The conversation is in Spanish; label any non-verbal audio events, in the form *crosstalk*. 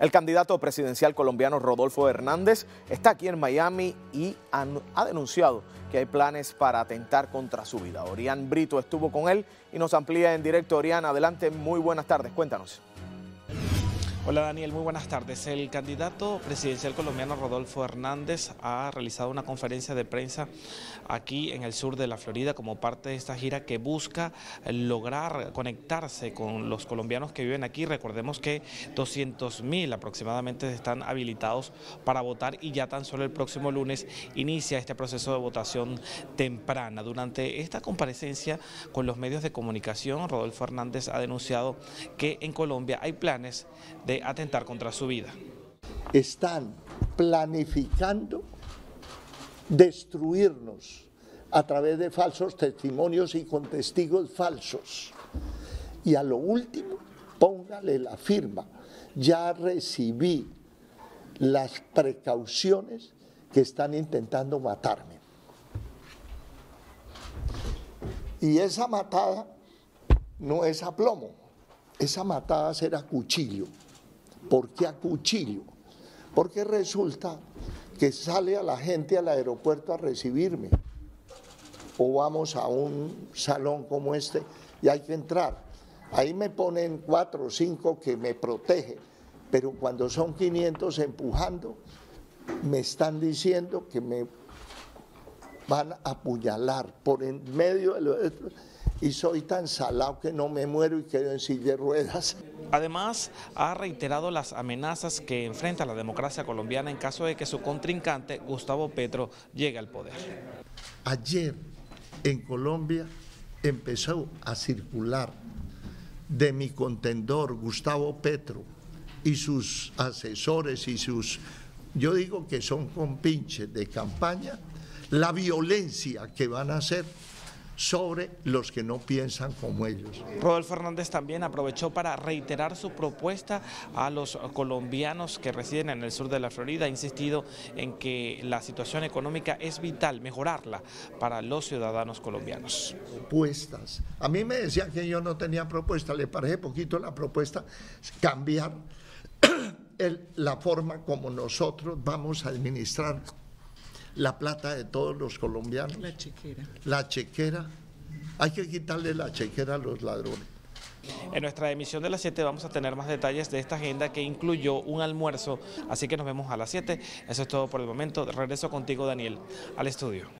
El candidato presidencial colombiano Rodolfo Hernández está aquí en Miami y ha denunciado que hay planes para atentar contra su vida. Orián Brito estuvo con él y nos amplía en directo. Orián, adelante, muy buenas tardes, cuéntanos. Hola Daniel, muy buenas tardes. El candidato presidencial colombiano Rodolfo Hernández ha realizado una conferencia de prensa aquí en el sur de la Florida como parte de esta gira que busca lograr conectarse con los colombianos que viven aquí. Recordemos que 200 mil aproximadamente están habilitados para votar y ya tan solo el próximo lunes inicia este proceso de votación temprana. Durante esta comparecencia con los medios de comunicación, Rodolfo Hernández ha denunciado que en Colombia hay planes de atentar contra su vida. Están planificando destruirnos a través de falsos testimonios y con testigos falsos. Y a lo último, póngale la firma. Ya recibí las precauciones que están intentando matarme. Y esa matada no es a plomo, esa matada será cuchillo. ¿Por qué a cuchillo? Porque resulta que sale a la gente al aeropuerto a recibirme. O vamos a un salón como este y hay que entrar. Ahí me ponen cuatro o cinco que me protegen, pero cuando son 500 empujando, me están diciendo que me van a apuñalar por en medio de lo y soy tan salado que no me muero y quedo en silla de ruedas. Además, ha reiterado las amenazas que enfrenta la democracia colombiana en caso de que su contrincante, Gustavo Petro, llegue al poder. Ayer en Colombia empezó a circular de mi contendor, Gustavo Petro, y sus asesores y sus, yo digo que son compinches de campaña, la violencia que van a hacer sobre los que no piensan como ellos. Rodolfo Fernández también aprovechó para reiterar su propuesta a los colombianos que residen en el sur de la Florida. Ha insistido en que la situación económica es vital, mejorarla para los ciudadanos colombianos. Propuestas. A mí me decían que yo no tenía propuesta, le parece poquito la propuesta cambiar *clears throat* la forma como nosotros vamos a administrar la plata de todos los colombianos. La chequera. La chequera. Hay que quitarle la chequera a los ladrones. En nuestra emisión de las 7 vamos a tener más detalles de esta agenda que incluyó un almuerzo, así que nos vemos a las 7. Eso es todo por el momento. Regreso contigo, Daniel, al estudio.